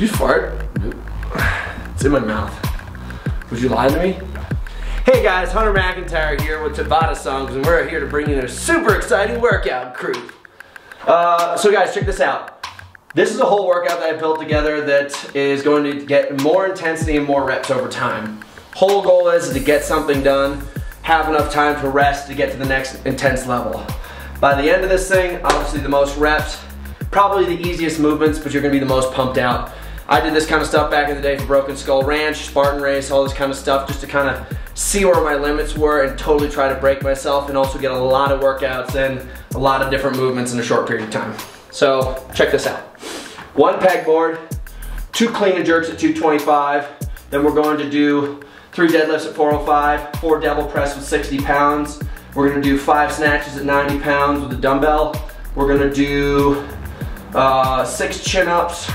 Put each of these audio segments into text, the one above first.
you fart? It's in my mouth. Would you lie to me? Hey guys, Hunter McIntyre here with Tabata Songs, and we're here to bring you a super exciting workout crew. Uh, so guys, check this out. This is a whole workout that I built together that is going to get more intensity and more reps over time. Whole goal is to get something done, have enough time to rest to get to the next intense level. By the end of this thing, obviously the most reps, probably the easiest movements, but you're gonna be the most pumped out. I did this kind of stuff back in the day for Broken Skull Ranch, Spartan Race, all this kind of stuff, just to kind of see where my limits were and totally try to break myself and also get a lot of workouts and a lot of different movements in a short period of time. So check this out. One pegboard, two clean and jerks at 225, then we're going to do three deadlifts at 405, four devil press with 60 pounds. We're gonna do five snatches at 90 pounds with a dumbbell. We're gonna do uh, six chin-ups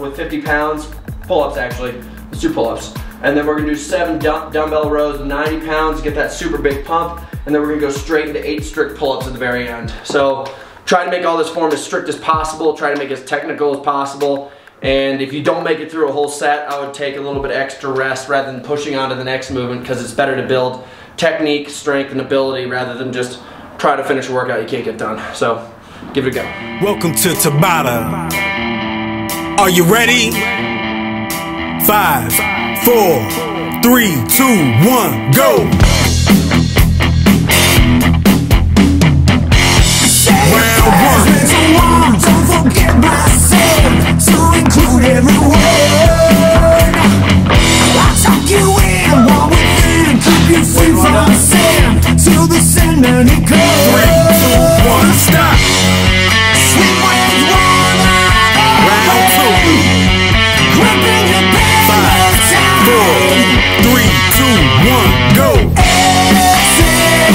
with 50 pounds, pull-ups actually. Let's do pull-ups. And then we're gonna do seven dumbbell rows with 90 pounds, get that super big pump, and then we're gonna go straight into eight strict pull-ups at the very end. So try to make all this form as strict as possible, try to make it as technical as possible, and if you don't make it through a whole set, I would take a little bit extra rest rather than pushing on to the next movement because it's better to build technique, strength, and ability rather than just try to finish a workout you can't get done. So give it a go. Welcome to Tabata. Are you ready? Five, four, three, two, one, go! Round one. Don't forget myself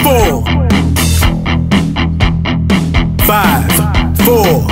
four, five, four.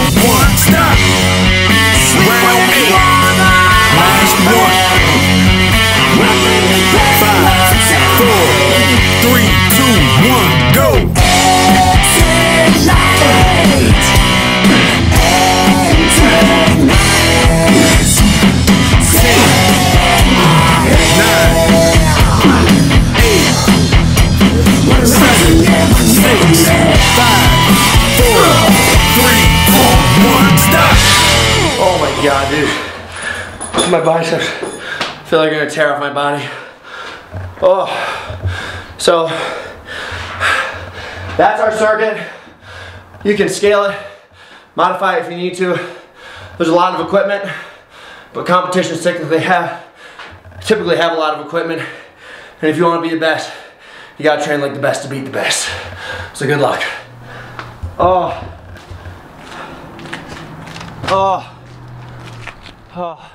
God, dude. My biceps. Feel like I'm gonna tear off my body. Oh, so that's our circuit. You can scale it, modify it if you need to. There's a lot of equipment, but competitions typically have typically have a lot of equipment. And if you want to be the best, you gotta train like the best to beat the best. So good luck. Oh. Oh. Oh.